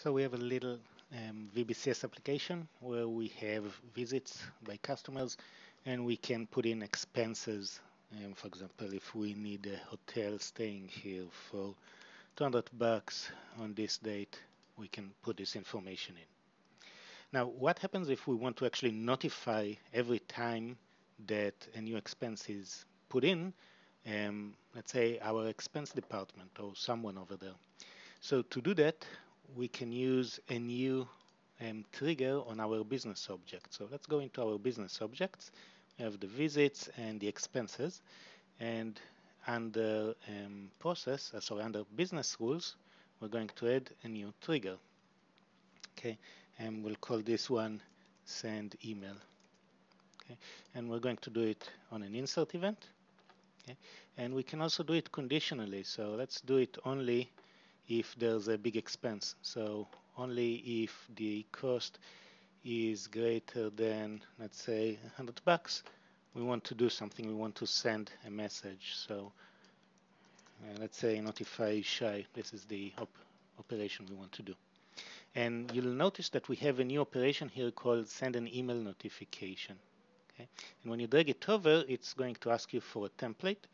So we have a little um, VBCS application where we have visits by customers and we can put in expenses. Um, for example, if we need a hotel staying here for 200 bucks on this date, we can put this information in. Now, what happens if we want to actually notify every time that a new expense is put in, um, let's say our expense department or someone over there. So to do that, we can use a new um, trigger on our business object. So let's go into our business objects. We have the visits and the expenses. And under um, process, uh, sorry, under business rules, we're going to add a new trigger. Okay, and we'll call this one send email. Okay, and we're going to do it on an insert event. Okay, and we can also do it conditionally. So let's do it only if there's a big expense. So only if the cost is greater than, let's say, 100 bucks, we want to do something. We want to send a message. So uh, let's say notify Shay, This is the op operation we want to do. And you'll notice that we have a new operation here called send an email notification. Okay? And when you drag it over, it's going to ask you for a template.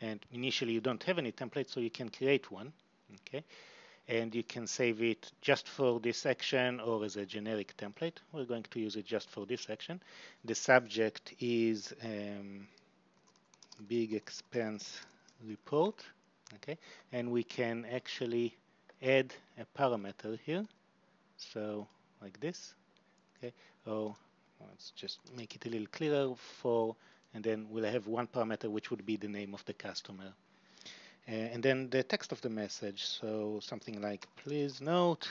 And initially you don't have any template, so you can create one okay. And you can save it just for this section or as a generic template. We're going to use it just for this section. The subject is um, big expense report. Okay. And we can actually add a parameter here. So like this. Okay. Oh let's just make it a little clearer for and then we'll have one parameter which would be the name of the customer and then the text of the message, so something like, please note,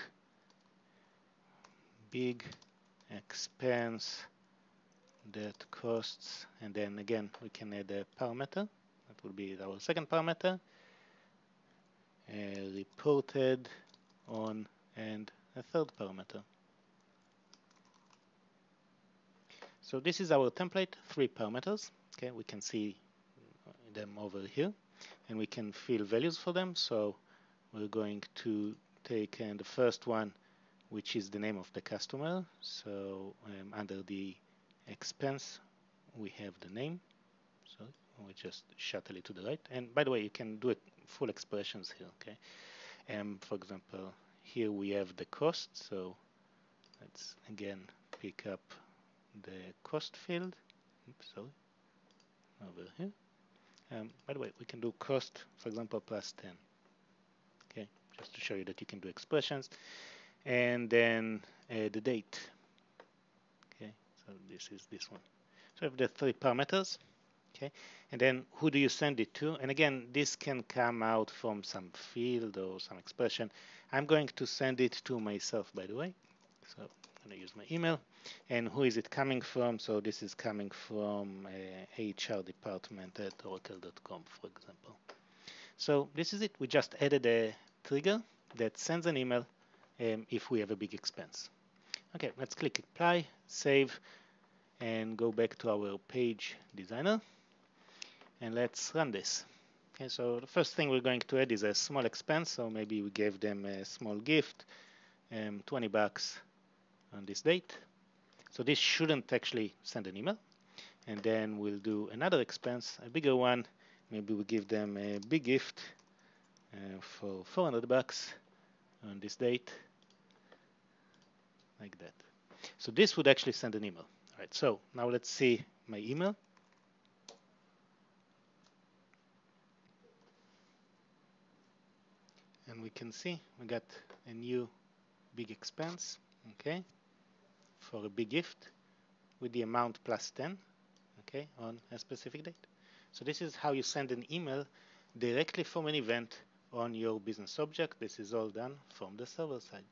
big expense that costs, and then again, we can add a parameter. That will be our second parameter. Uh, reported on and a third parameter. So this is our template, three parameters. Okay, we can see them over here and we can fill values for them. So we're going to take uh, the first one, which is the name of the customer. So um, under the expense, we have the name. So we just shuttle it to the right. And by the way, you can do it full expressions here. Okay. Um, for example, here we have the cost. So let's again pick up the cost field. Oops, sorry. Over here. Um, by the way, we can do cost, for example, plus 10. Okay, just to show you that you can do expressions. And then uh, the date. Okay, so this is this one. So we have the three parameters. Okay, and then who do you send it to? And again, this can come out from some field or some expression. I'm going to send it to myself, by the way. So going to use my email. And who is it coming from? So this is coming from uh, HR department at oracle.com, for example. So this is it. We just added a trigger that sends an email um, if we have a big expense. Okay, let's click apply, save, and go back to our page designer. And let's run this. Okay, so the first thing we're going to add is a small expense. So maybe we gave them a small gift, um, 20 bucks on this date. So this shouldn't actually send an email. And then we'll do another expense, a bigger one. Maybe we give them a big gift uh, for 400 bucks on this date, like that. So this would actually send an email. All right, so now let's see my email. And we can see we got a new big expense, okay? For a big gift with the amount plus 10 okay on a specific date. So this is how you send an email directly from an event on your business object. This is all done from the server side